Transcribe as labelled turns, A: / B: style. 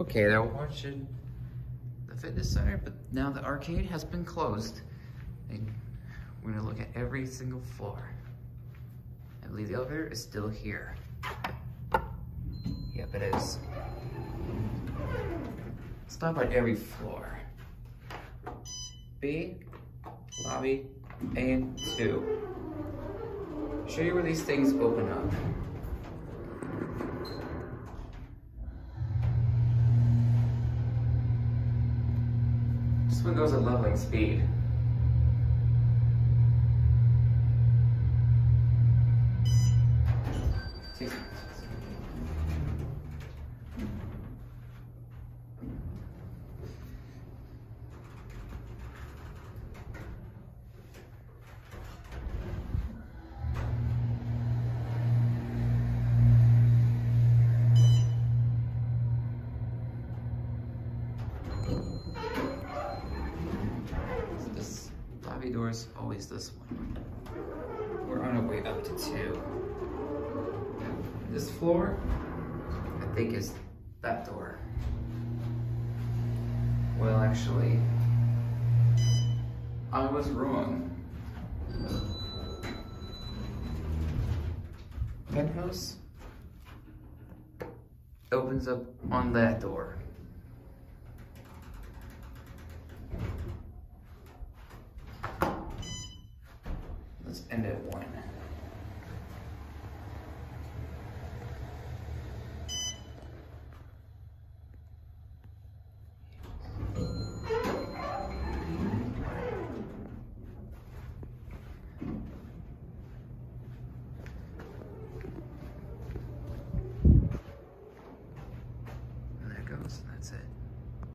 A: Okay, they're watching the fitness center, but now the arcade has been closed. And we're gonna look at every single floor. I believe the elevator is still here. Yep, it is. Stop at every floor. B, lobby, and two. Show you where these things open up. This one goes at leveling speed. This lobby door is always this one. We're on our way up to two. This floor, I think is that door. Well, actually, I was wrong. Penthouse opens up on that door. End at one.